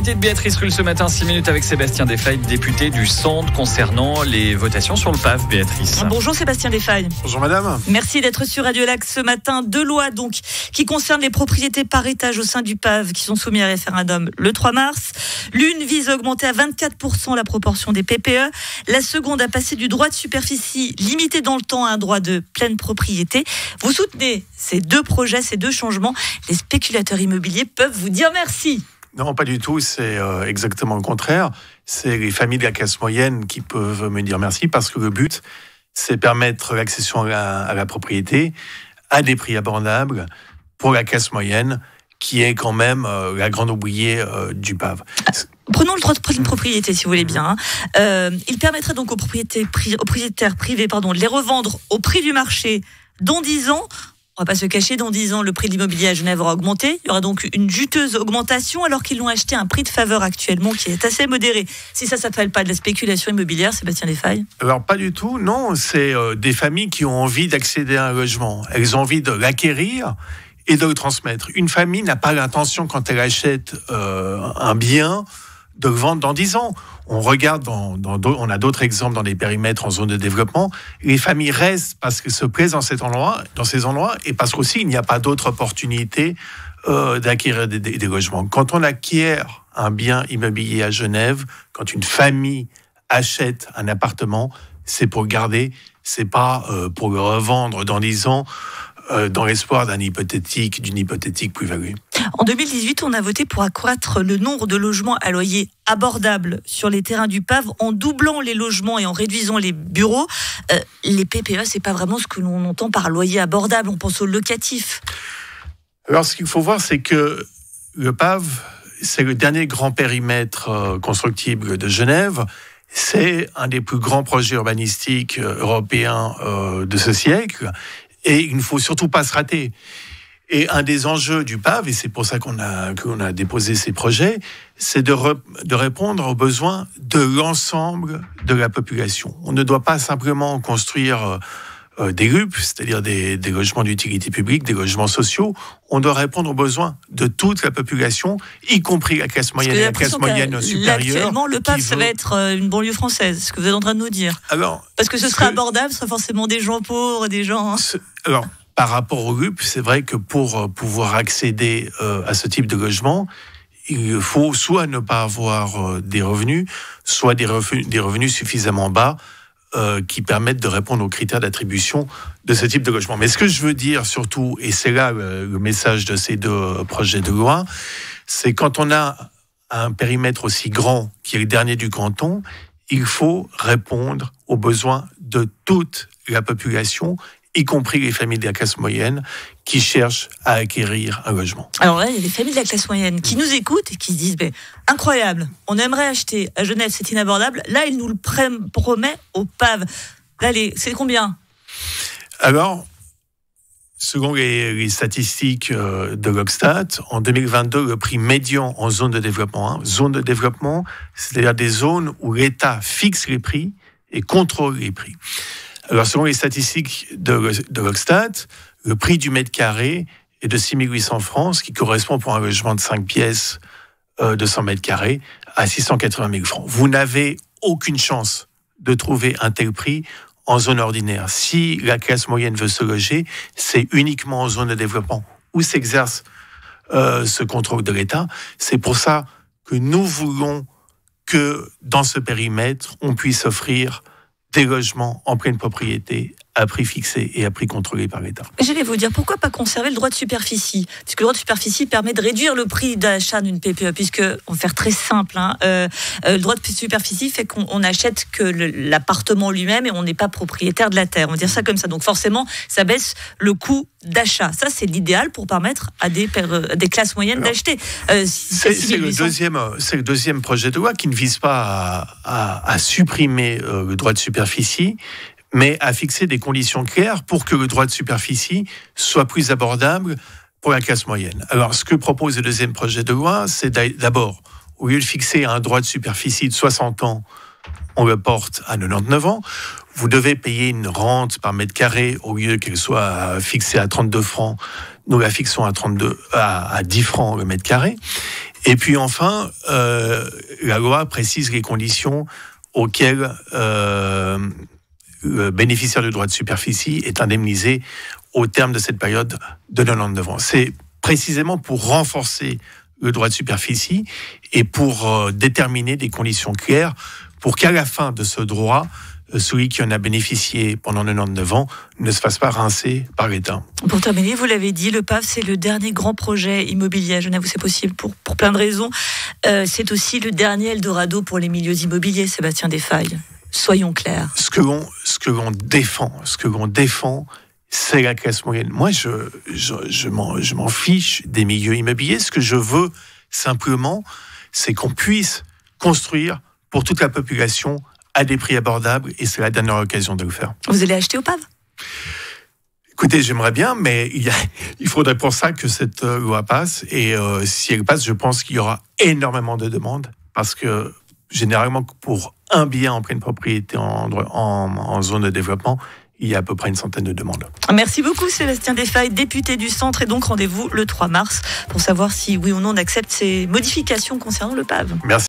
L'invité de Béatrice Rulle ce matin, 6 minutes avec Sébastien Desfailles, député du Centre concernant les votations sur le PAF, Béatrice. Bonjour Sébastien Desfailles. Bonjour madame. Merci d'être sur Radio Lac ce matin. Deux lois donc qui concernent les propriétés par étage au sein du PAV qui sont soumises à référendum le 3 mars. L'une vise à augmenter à 24% la proportion des PPE. La seconde a passé du droit de superficie limité dans le temps à un droit de pleine propriété. Vous soutenez ces deux projets, ces deux changements. Les spéculateurs immobiliers peuvent vous dire merci. Non, pas du tout. C'est euh, exactement le contraire. C'est les familles de la classe moyenne qui peuvent me dire merci parce que le but, c'est permettre l'accession à, la propriété à des prix abordables pour la classe moyenne qui est quand même euh, la grande oubliée euh, du PAV. Prenons le droit de propriété, si vous voulez bien. Hein. il permettrait donc aux, propriétaires, aux propriétaires privés pardon, de les revendre au prix du marché dans 10 ans on va pas se cacher, dans 10 ans, le prix de l'immobilier à Genève aura augmenté. Il y aura donc une juteuse augmentation alors qu'ils l'ont acheté à un prix de faveur actuellement qui est assez modéré. Si ça ne s'appelle pas de la spéculation immobilière, Sébastien Desfailles Alors pas du tout, non. C'est euh, des familles qui ont envie d'accéder à un logement. Elles ont envie de l'acquérir et de le transmettre. Une famille n'a pas l'intention, quand elle achète euh, un bien, de le vendre dans 10 ans. On regarde, dans, on a d'autres exemples dans les périmètres en zone de développement. Les familles restent parce qu'elles se plaisent dans, cet endroit, dans ces endroits et parce qu'aussi il n'y a pas d'autres opportunités euh, d'acquérir des, des, logements. Quand on acquiert un bien immobilier à Genève, quand une famille achète un appartement, c'est pour garder, c'est pas euh, pour le revendre dans 10 ans euh, dans l'espoir d'un hypothétique, d'une hypothétique plus-value. En 2018, on a voté pour accroître le nombre de logements à loyer abordable sur les terrains du PAV en doublant les logements et en réduisant les bureaux. Euh, les PPE, c'est pas vraiment ce que l'on entend par loyer abordable. On pense au locatif. Alors, ce qu'il faut voir, c'est que le PAV, c'est le dernier grand périmètre euh, constructible de Genève. C'est un des plus grands projets urbanistiques européens de ce siècle. Et il ne faut surtout pas se rater. Et un des enjeux du PAV, et c'est pour ça qu'on a, qu'on a déposé ces projets, c'est de, de répondre aux besoins de l'ensemble de la population. On ne doit pas simplement construire euh, des RUP, c'est-à-dire des, des, logements d'utilité publique, des logements sociaux. On doit répondre aux besoins de toute la population, y compris la classe moyenne et la classe moyenne supérieure. Actuellement, le PAV, ça va être euh, une banlieue française, ce que vous êtes en train de nous dire. Alors, Parce que ce serait abordable, ce serait forcément des gens pauvres, des gens... Hein. Alors, par rapport aux RUP, c'est vrai que pour euh, pouvoir accéder euh, à ce type de logement, il faut soit ne pas avoir euh, des revenus, soit des revenus, des revenus suffisamment bas qui permettent de répondre aux critères d'attribution de ce type de logement. Mais ce que je veux dire surtout, et c'est là le message de ces deux projets de loi, c'est quand on a un périmètre aussi grand qui est le dernier du canton, il faut répondre aux besoins de toute la population y compris les familles de la classe moyenne qui cherchent à acquérir un logement. Alors là, il y a des familles de la classe moyenne qui nous écoutent et qui se disent ben, incroyable, on aimerait acheter à Genève, c'est inabordable. Là, il nous le promet au PAV. Là, c'est combien? Alors, selon les, statistiques euh, de l'Ogstat, en 2022, le prix médian en zone de développement, hein, zone de développement, c'est-à-dire des zones où l'État fixe les prix et contrôle les prix. Alors, selon les statistiques de, de le prix du mètre carré est de 6 800 francs, ce qui correspond pour un logement de 5 pièces euh, de 100 mètres carrés à 680 000 francs. Vous n'avez aucune chance de trouver un tel prix en zone ordinaire. Si la classe moyenne veut se loger, c'est uniquement en zone de développement où s'exerce euh, ce contrôle de l'État. C'est pour ça que nous voulons que dans ce périmètre, on puisse offrir des en pleine propriété à prix fixé et à prix contrôlé par l'État. J'allais vous dire, pourquoi pas conserver le droit de superficie? Puisque le droit de superficie permet de réduire le prix d'achat d'une PPE, puisque, on va faire très simple, hein, euh, euh, le droit de superficie fait qu'on n'achète que l'appartement lui-même et on n'est pas propriétaire de la terre. On va dire ça comme ça. Donc forcément, ça baisse le coût d'achat. Ça, c'est l'idéal pour permettre à des, des classes moyennes d'acheter. Euh, c'est le, deuxième, le deuxième projet de loi qui ne vise pas à, à supprimer le droit de superficie, mais à fixer des conditions claires pour que le droit de superficie soit plus abordable pour la classe moyenne. Alors, ce que propose le deuxième projet de loi, c'est d'abord, au lieu de fixer un droit de superficie de 60 ans, on le porte à 99 ans. Vous devez payer une rente par mètre carré au lieu qu'elle soit fixée à 32 francs. Nous la fixons à, 32, à, à 10 francs le mètre carré. Et puis enfin, euh, la loi précise les conditions auxquelles euh, bénéficiaire du droit de superficie est indemnisé au terme de cette période de 99 ans. C'est précisément pour renforcer le droit de superficie et pour euh, déterminer des conditions claires pour qu'à la fin de ce droit, euh, celui qui en a bénéficié pendant 99 ans ne se fasse pas rincer par l'État. Pour terminer, vous l'avez dit, le PAF, c'est le dernier grand projet immobilier à Genève, c'est possible pour, pour plein de raisons. Euh, c'est aussi le dernier Eldorado pour les milieux immobiliers, Sébastien Desfailles. Soyons clairs. Ce que l'on, ce que l'on défend, ce que l'on défend, c'est la classe moyenne. Moi, je, je, je, m'en, je m'en fiche des milieux immobiliers. Ce que je veux simplement, c'est qu'on puisse construire pour toute la population à des prix abordables et c'est la dernière occasion de le faire. Vous allez acheter au PAV? Écoutez, j'aimerais bien, mais il, y a, il, faudrait pour ça que cette euh, loi passe. Et euh, si elle passe, je pense qu'il y aura énormément de demandes parce que généralement, pour un bien en pleine propriété en, en, en zone de développement, il y a à peu près une centaine de demandes. Merci beaucoup Sébastien Desfailles, député du centre. Et donc rendez-vous le 3 mars pour savoir si oui ou non on accepte ces modifications concernant le PAV. Merci.